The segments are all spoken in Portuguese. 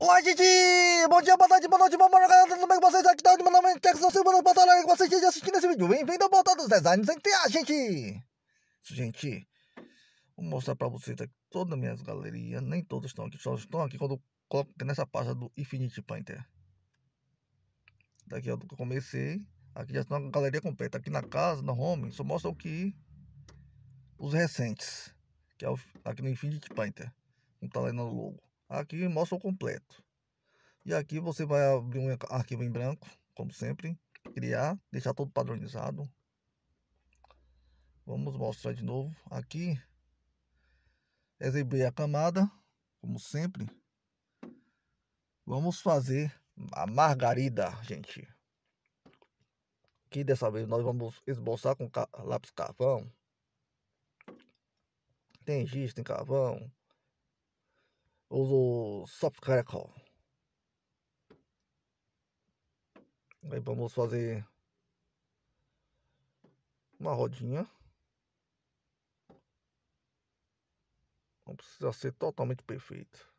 Oi, gente! Bom dia, boa tarde, boa noite, boa madrugada, tudo bem com vocês? Aqui tá o meu nome é Texas Silva, boa tarde com vocês assistindo esse vídeo. Bem-vindo ao Volta dos Designs NTA, gente! Gente, vou mostrar pra vocês aqui todas as minhas galerias, nem todas estão aqui, só estão aqui quando eu coloco nessa página do Infinity Painter. Daqui é do que eu comecei, aqui já está a galeria completa. Aqui na casa, no home, só mostra o que os recentes, que é o, aqui no Infinity Painter, não tá lá no logo. Aqui mostra o completo. E aqui você vai abrir um arquivo em branco, como sempre, criar, deixar todo padronizado. Vamos mostrar de novo. Aqui, exibir a camada, como sempre. Vamos fazer a margarida, gente. Aqui dessa vez nós vamos esboçar com lápis carvão. Tem giz, tem carvão uso soft crackle. Aí vamos fazer uma rodinha. Não precisa ser totalmente perfeito.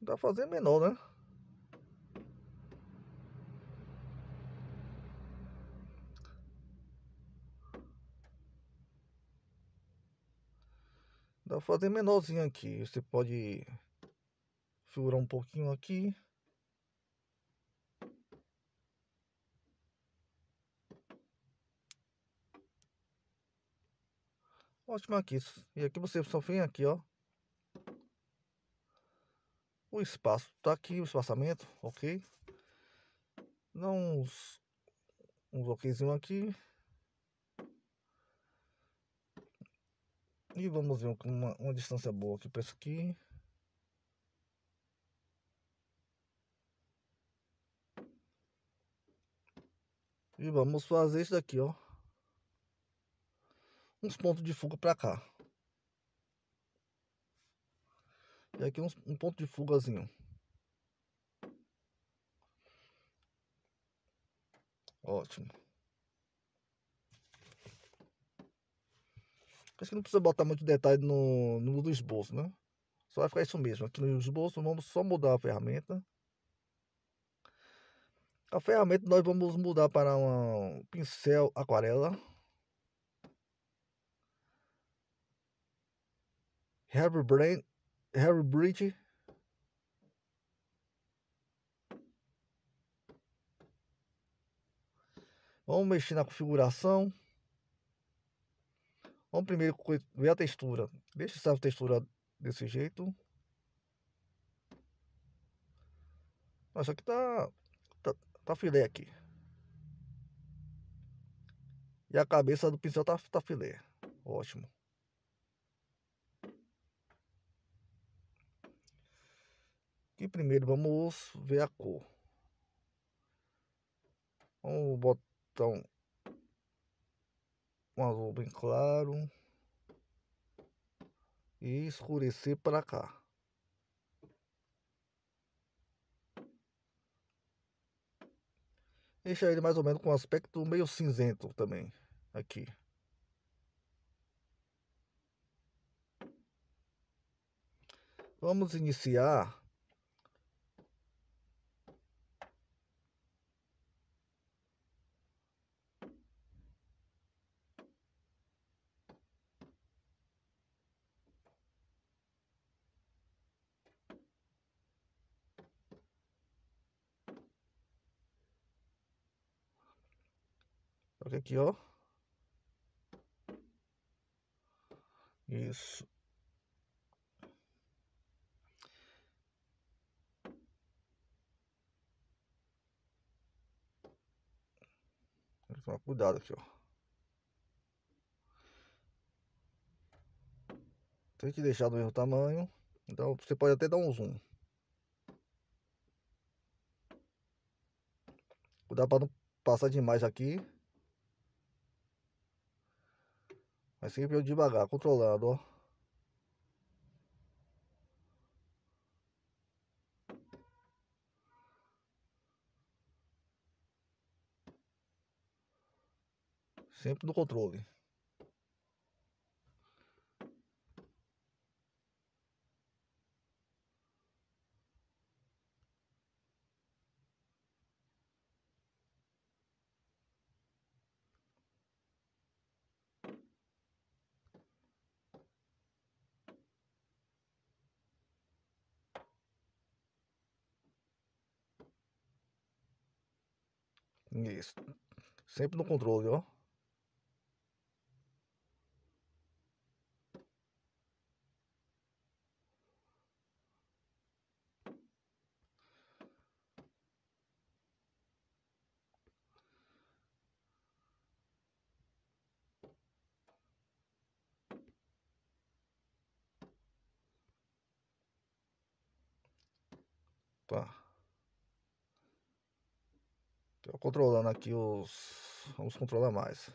Dá pra fazer menor, né? Dá pra fazer menorzinho aqui. Você pode figurar um pouquinho aqui. Ótimo aqui. E aqui você só vem aqui, ó. O espaço. Tá aqui o espaçamento, ok? Dá uns, uns okzinho aqui. E vamos ver uma, uma distância boa aqui para isso aqui. E vamos fazer isso daqui, ó. Uns pontos de fuga para cá. E aqui uns, um ponto de fugazinho. Ótimo. Acho que não precisa botar muito detalhe no, no esboço, né? Só vai ficar isso mesmo. Aqui no esboço vamos só mudar a ferramenta. A ferramenta nós vamos mudar para um pincel aquarela. Harry Brain, Harry Bridge. Vamos mexer na configuração. Vamos primeiro ver a textura. Deixa essa textura desse jeito. Nossa, aqui tá, tá, tá filé aqui. E a cabeça do pincel tá, tá filé. Ótimo. Aqui primeiro vamos ver a cor. Vamos botar um, um azul bem claro e escurecer para cá. Deixa ele mais ou menos com um aspecto meio cinzento também aqui. Vamos iniciar aqui, ó. Isso. Tem que tomar cuidado aqui, ó. Tem que deixar do mesmo tamanho. Então você pode até dar um zoom. Cuidado para não passar demais aqui. Mas sempre eu devagar, controlando, ó. Sempre no controle. Isso. Sempre no controle, ó. Tá. Tô controlando aqui os. Vamos controlar mais.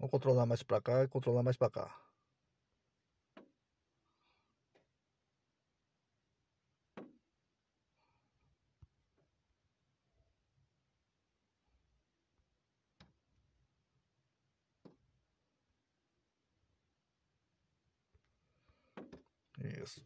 Vamos controlar mais para cá e controlar mais para cá. Isso.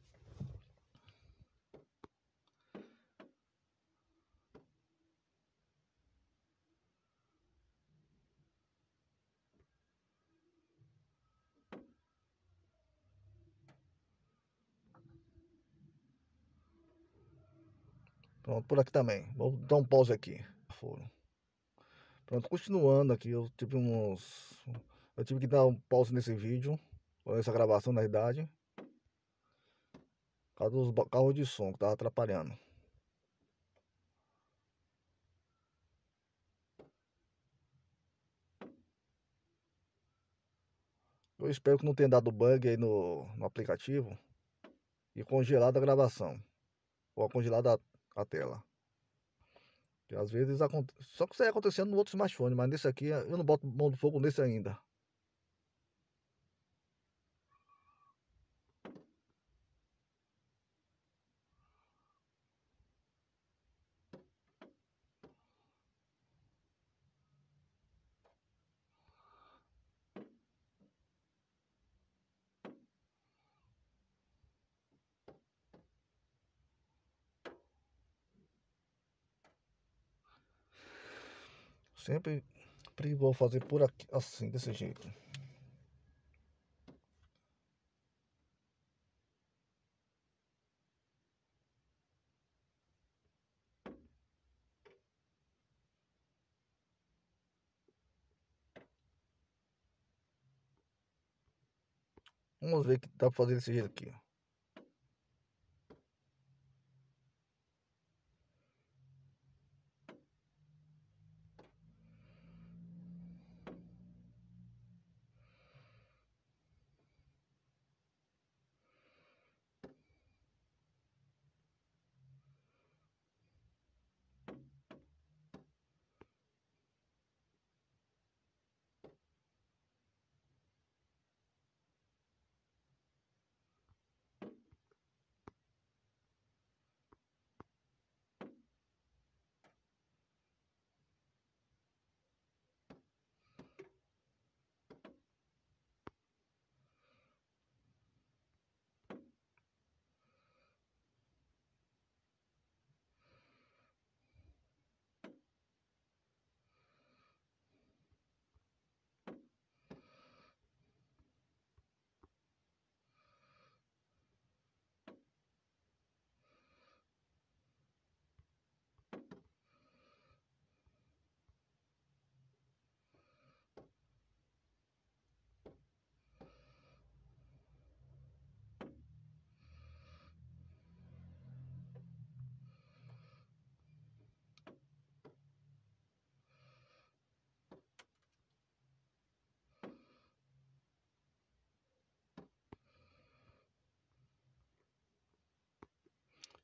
Pronto, por aqui também. Vou dar um pause aqui. Foram. Pronto, continuando aqui, eu tive uns. Eu tive que dar um pause nesse vídeo, essa gravação na verdade. Por causa dos carros de som que tava atrapalhando. Eu espero que não tenha dado bug aí no, no aplicativo e congelado a gravação ou congelado a, a tela. Que às vezes acontece. Só que isso aí acontecendo no outro smartphone, mas nesse aqui eu não boto mão do fogo nesse ainda. Sempre vou fazer por aqui, assim, desse jeito. Vamos ver que dá pra fazer desse jeito aqui.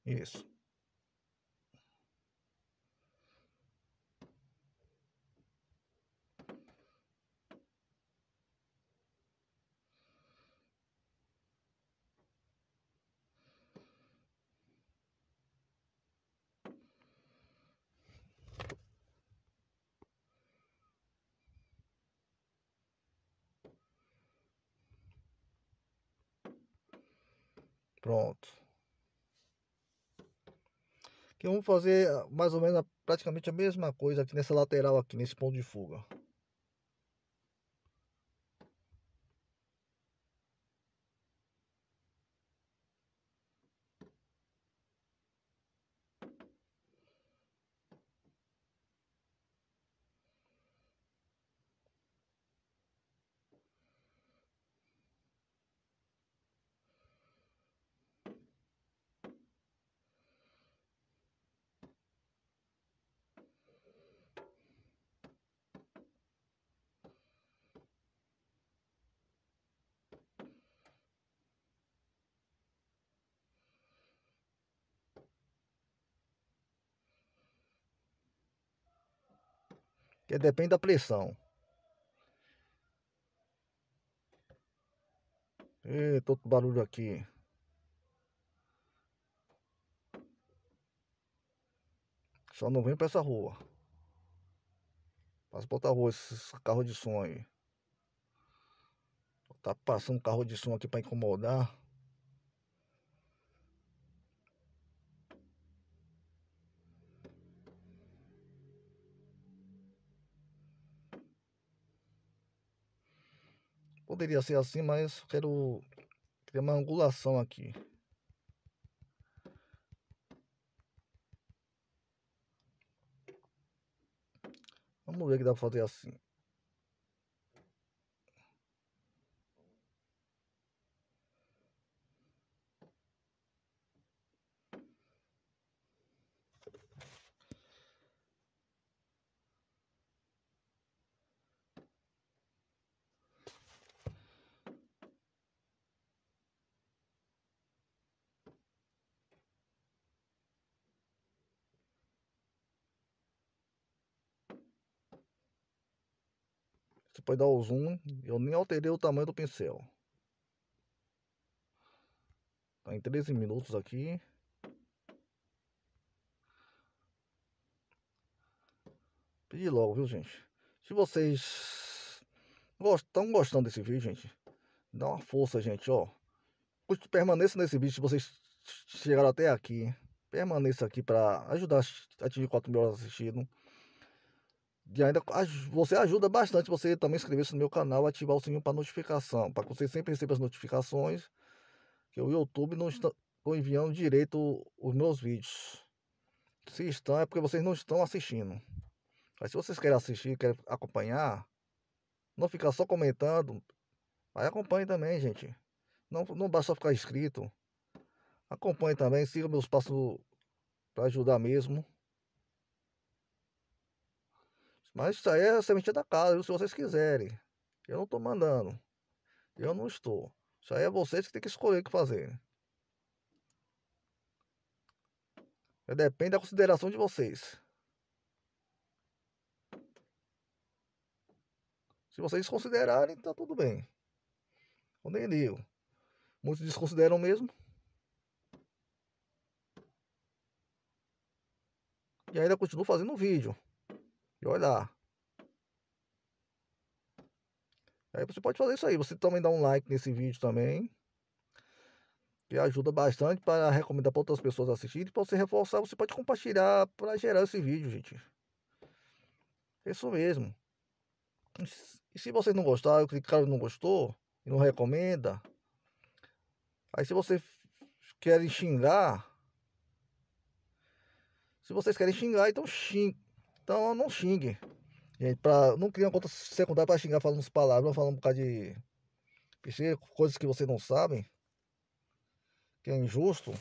Isso. Pronto. Que vamos fazer mais ou menos praticamente a mesma coisa aqui nessa lateral aqui, nesse ponto de fuga. Que depende da pressão. Eita, outro barulho aqui. Só não vem pra essa rua. Passa pra outra rua, esses carros de som aí. Tá passando carro de som aqui pra incomodar. Poderia ser assim, mas quero criar uma angulação aqui. Vamos ver que dá pra fazer assim. Pode dar o zoom. Eu nem alterei o tamanho do pincel. Tá em 13 minutos aqui. Pedi logo, viu, gente? Se vocês estão gostando desse vídeo, gente, dá uma força, gente, ó. Permaneça nesse vídeo se vocês chegaram até aqui. Permaneça aqui para ajudar a atingir 4 mil horas assistindo. E ainda você ajuda bastante você também inscrever-se no meu canal, ativar o sininho para notificação, para que você sempre receba as notificações que o YouTube não está enviando direito os meus vídeos. Se estão é porque vocês não estão assistindo. Mas se vocês querem assistir, querem acompanhar, não ficar só comentando, aí acompanhe também, gente. Não, não basta ficar inscrito. Acompanhe também, siga meus passos para ajudar mesmo. Mas isso aí é a sementinha da casa, se vocês quiserem. Eu não estou mandando. Eu não estou. Isso aí é vocês que tem que escolher o que fazer. Depende da consideração de vocês. Se vocês considerarem, tá tudo bem. Eu nem ligo. Muitos desconsideram mesmo. E ainda continuo fazendo vídeo. E olhar. Aí você pode fazer isso aí. Você também dá um like nesse vídeo também. Que ajuda bastante para recomendar para outras pessoas assistirem. Para você reforçar, você pode compartilhar para gerar esse vídeo, gente. Isso mesmo. E se vocês não gostaram, o cara não gostou e não recomenda, aí se vocês querem xingar, se vocês querem xingar, então xingue. Então não xingue. Gente, pra, não cria uma conta secundária para xingar falando palavras, falando um bocado de coisas que vocês não sabem. Que é injusto.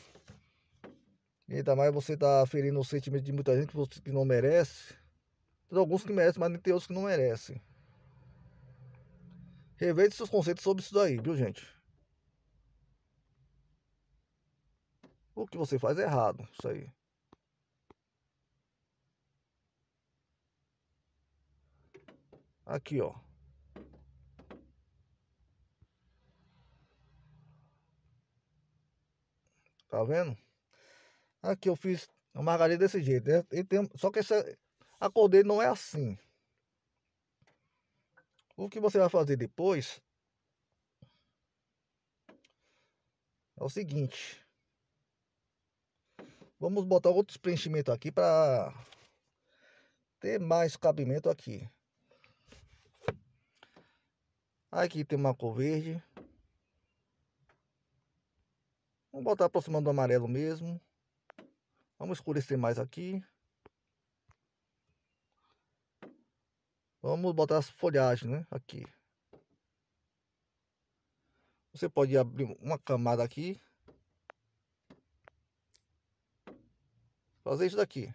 E ainda mais você tá ferindo o sentimento de muita gente que não merece. Tem alguns que merecem, mas tem outros que não merecem. Reveja seus conceitos sobre isso daí, viu gente? O que você faz é errado, isso aí. Aqui, ó. Tá vendo? Aqui eu fiz a margarida desse jeito. Né? Tem, só que essa, a cor dele não é assim. O que você vai fazer depois é o seguinte. Vamos botar outros preenchimentos aqui para ter mais cabimento aqui. Aqui tem uma cor verde. Vamos botar aproximando do amarelo mesmo. Vamos escurecer mais aqui. Vamos botar as folhagens, né? Aqui. Você pode abrir uma camada aqui. Fazer isso daqui.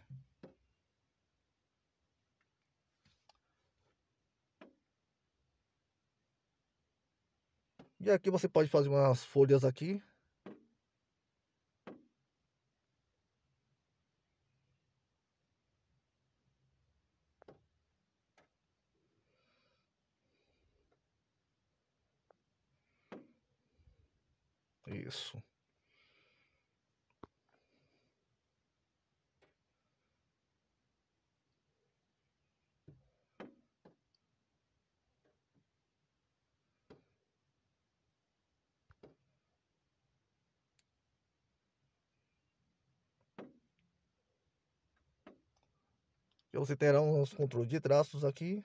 E aqui você pode fazer umas folhas aqui. Isso. Você terá uns controles de traços aqui.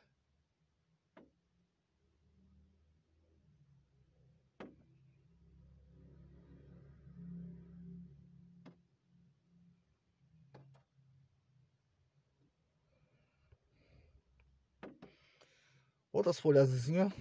Outras folhazinhas.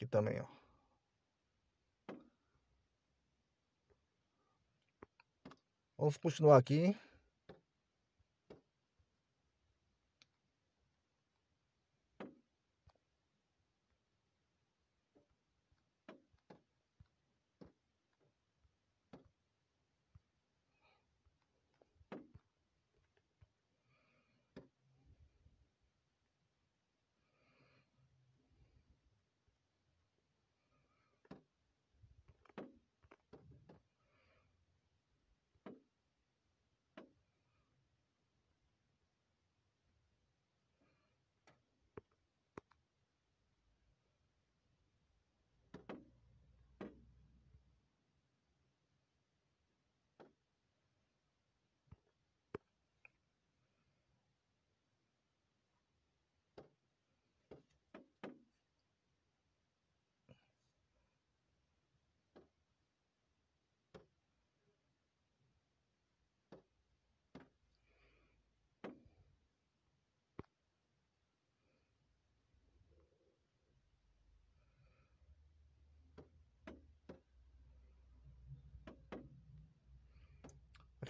Aqui também, ó. Vamos continuar aqui.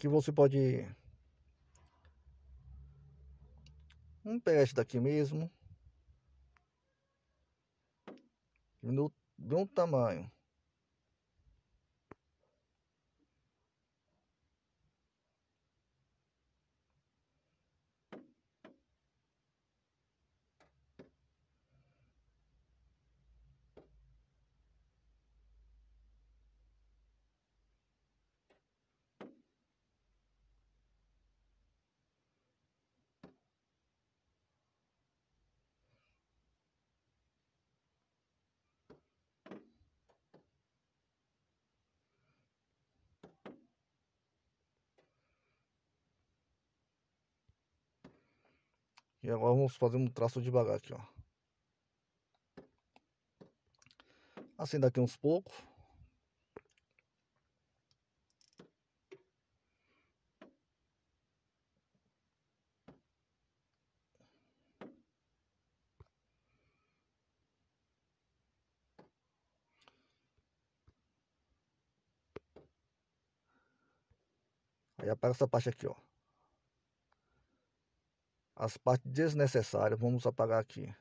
Aqui você pode... Vamos pegar daqui mesmo. De um tamanho. E agora vamos fazer um traço devagar aqui, ó. Assim daqui uns poucos. Aí apaga essa parte aqui, ó. As partes desnecessárias vamos apagar aqui.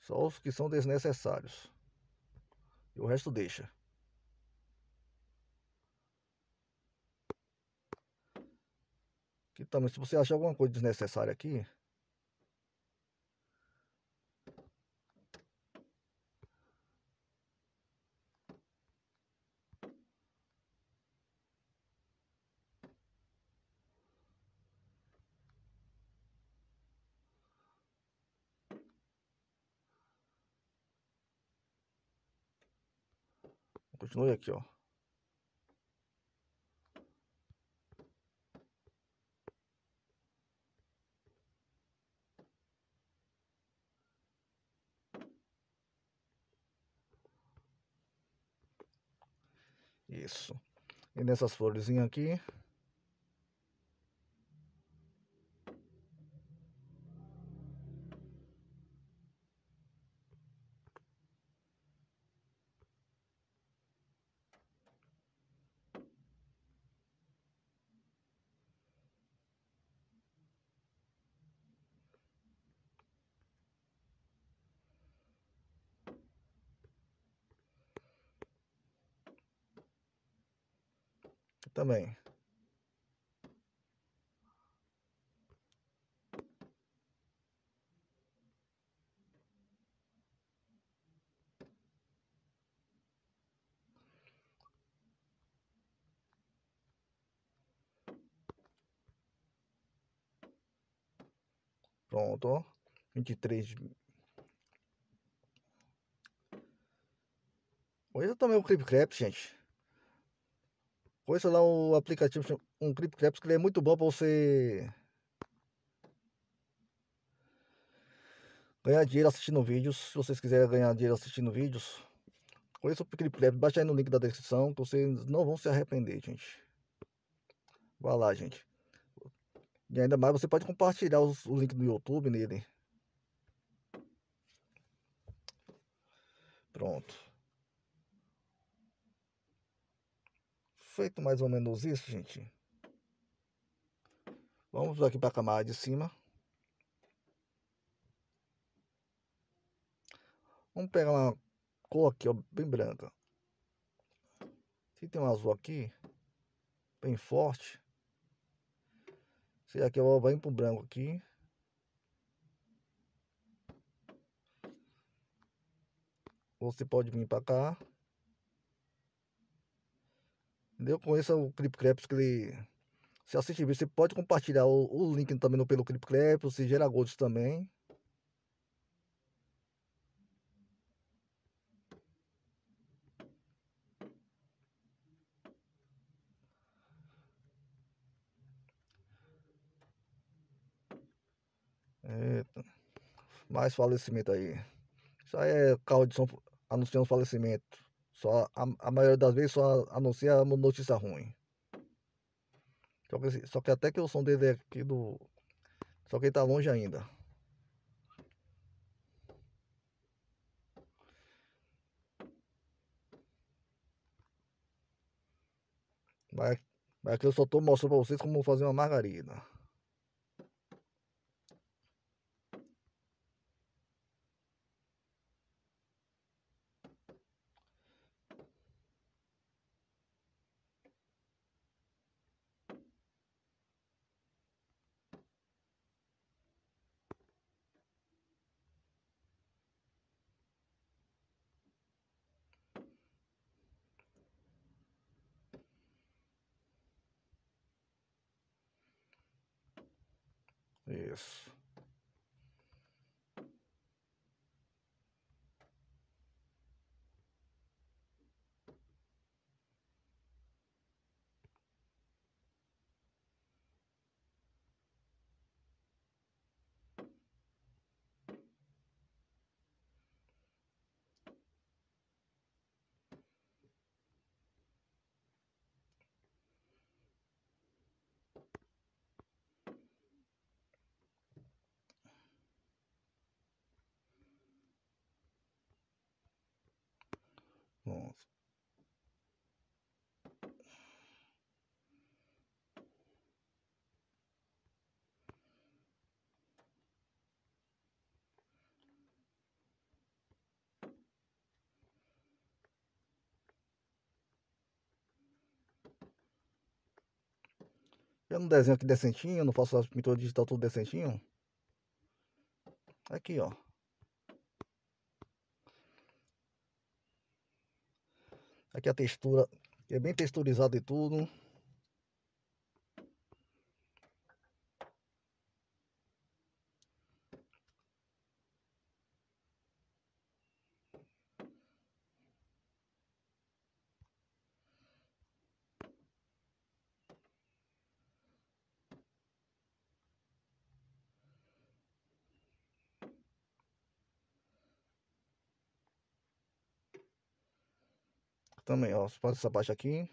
Só os que são desnecessários. E o resto deixa. Aqui também, se você achar alguma coisa desnecessária aqui, Continue aqui, ó. Isso. E nessas florezinhas aqui. Também. Pronto, ó. 23. Hoje também o Clip Crap, gente. Conheça lá o aplicativo, um ClipClaps, que ele é muito bom para você ganhar dinheiro assistindo vídeos. Se vocês quiserem ganhar dinheiro assistindo vídeos, conheça o ClipClaps, baixa aí no link da descrição, que vocês não vão se arrepender, gente. Vai lá, gente. E ainda mais, você pode compartilhar os, o link do YouTube nele. Pronto. Feito mais ou menos isso, gente. Vamos aqui para a camada de cima. Vamos pegar uma cor aqui, ó, bem branca. Se tem um azul aqui, bem forte. Se aqui eu vou para o branco aqui. Você pode vir para cá. Entendeu? Conheça o Clip Creps que ele. Se assistir vídeo, você pode compartilhar o, o link também no, pelo Clip Creps, se gera gold também. Eita. Mais falecimento aí. Isso aí é carro de som anunciando falecimento. Só a, a maioria das vezes só anuncia notícia ruim. Só que, assim, só que até que o som dele é aqui do. Só que ele tá longe ainda. Mas, mas aqui eu só tô mostrando pra vocês como fazer uma margarina Isso. Eu não desenho aqui decentinho, não faço as pinturas digital tudo decentinho. Aqui, ó. Aqui a textura é bem texturizada e tudo. Também, ó, faz essa parte aqui.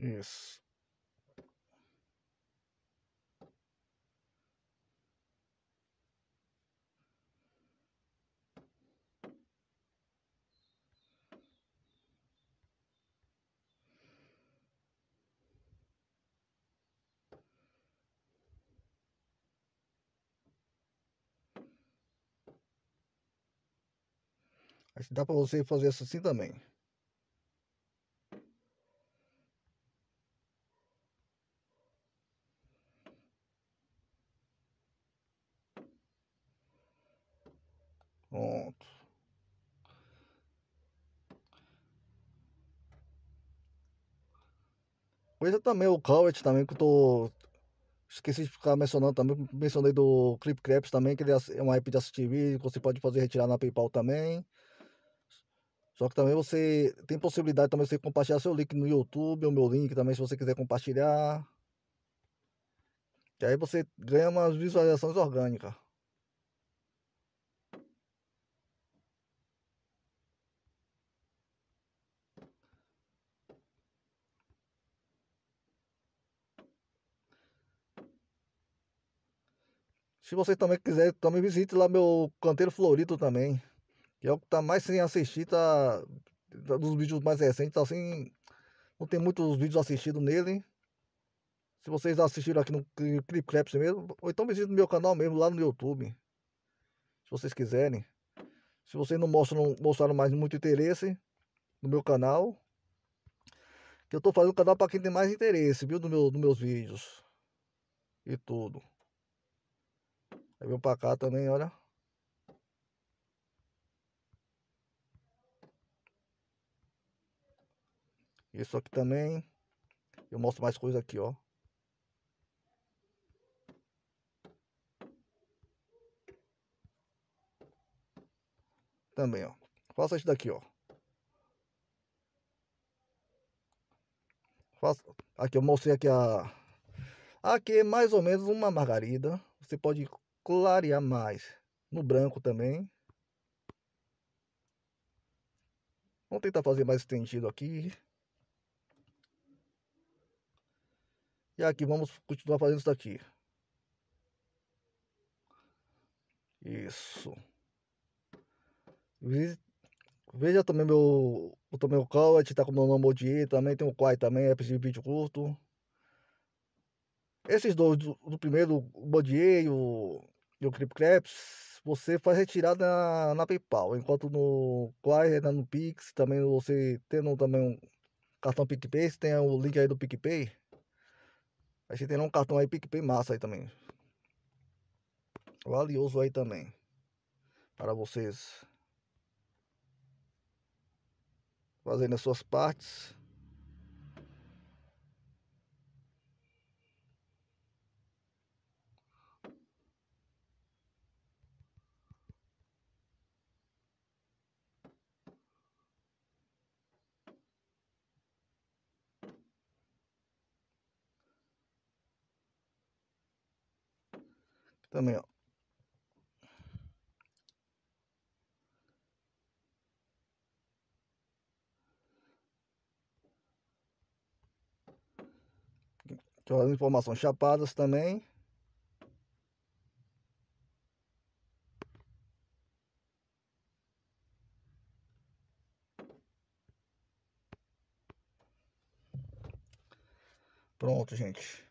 Isso. Dá para você fazer isso assim também. Pronto. Coisa também, o Cowet também, que eu tô... Esqueci de ficar mencionando também, mencionei do Clip Craps também, que ele é uma app de assistir vídeo, que você pode fazer retirar na Paypal também. Só que também você tem possibilidade também de você compartilhar seu link no YouTube, o meu link também, se você quiser compartilhar. Que aí você ganha umas visualizações orgânicas. Se você também quiser, também visite lá meu canteiro florido também. Que é o que tá mais sem assistir, tá. Dos vídeos mais recentes, tá assim. Não tem muitos vídeos assistidos nele. Se vocês assistiram aqui no Clip Claps mesmo, ou então visite meu canal mesmo, lá no YouTube. Se vocês quiserem. Se vocês não mostram, mostraram mais muito interesse no meu canal, Que eu tô fazendo o canal para quem tem mais interesse, viu? Do meu, dos meus vídeos. E tudo. Aí vem pra cá também, olha. Isso aqui também. Eu mostro mais coisa aqui, ó. Também, ó. Faça isso daqui, ó. Faça... Aqui eu mostrei aqui a... Aqui é mais ou menos uma margarida. Você pode clarear mais. No branco também. Vamos tentar fazer mais estendido aqui. E aqui vamos continuar fazendo isso daqui. Isso. Veja também meu, o Cowet, tá com o meu nome Odier, também tem o Quai também, é de vídeo curto. Esses dois, do, do primeiro, o Bodier e o, o Crip Creps, você faz retirada na, na PayPal, enquanto no Quai é no Pix, também você tendo também um cartão PicPay, você tem o link aí do PicPay. Aí você tem um cartão aí PicPay massa aí também. Valioso aí também. Para vocês. Fazendo as suas partes. Também, ó. Ó, as informações chapadas também. Pronto, gente.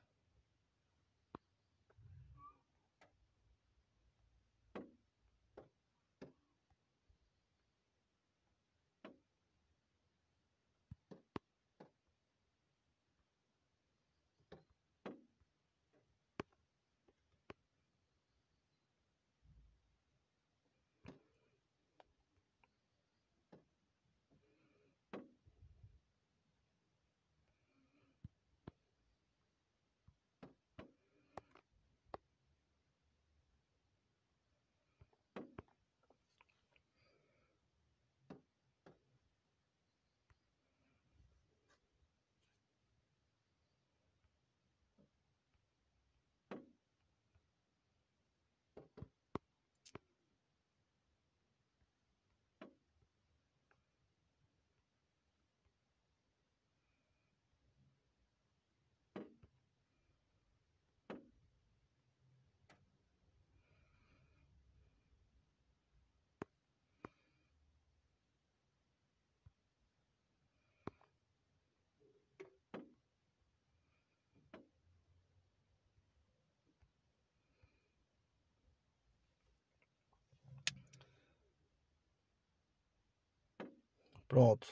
Pronto.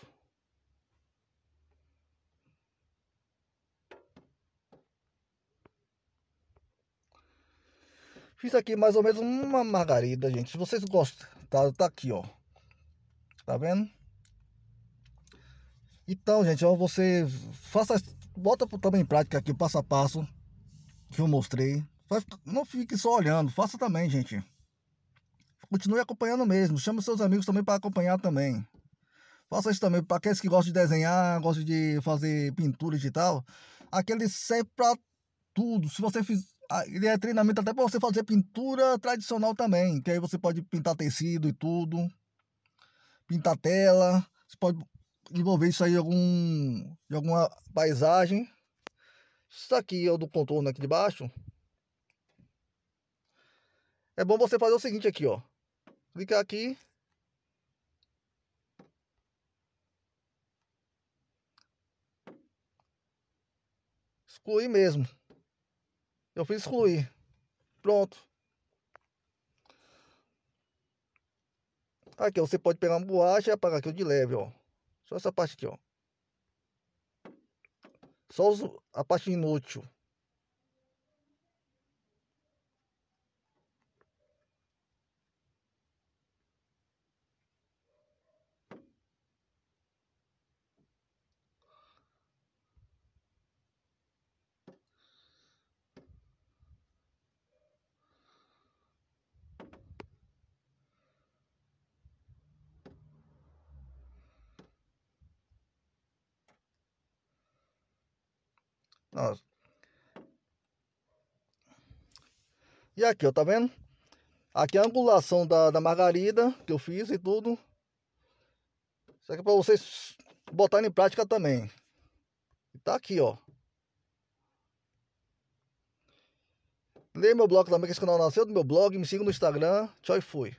Fiz aqui mais ou menos uma margarida, gente. Se vocês gostam, tá, tá aqui, ó. Tá vendo? Então, gente, ó, você faça, bota também em prática aqui o passo a passo que eu mostrei. Não fique só olhando, faça também, gente. Continue acompanhando mesmo. Chama seus amigos também para acompanhar também. Faça isso também para aqueles que gostam de desenhar, gostam de fazer pintura e tal. Aquele serve para tudo. Se você fizer. Ele é treinamento até para você fazer pintura tradicional também. Que aí você pode pintar tecido e tudo. Pintar tela. Você pode envolver isso aí em, algum, em alguma paisagem. Isso aqui é o do contorno aqui de baixo. É bom você fazer o seguinte aqui, ó. Clicar aqui Excluir mesmo. Eu fiz excluir. Pronto. Aqui, você pode pegar uma borracha e apagar aqui de leve, ó. Só essa parte aqui, ó. Só a parte inútil. E aqui, ó, tá vendo? Aqui é a angulação da, da margarida que eu fiz e tudo. Isso aqui é pra vocês botarem em prática também. E tá aqui, ó. Leia meu blog também, que esse canal nasceu do meu blog. Me siga no Instagram. Tchau e fui.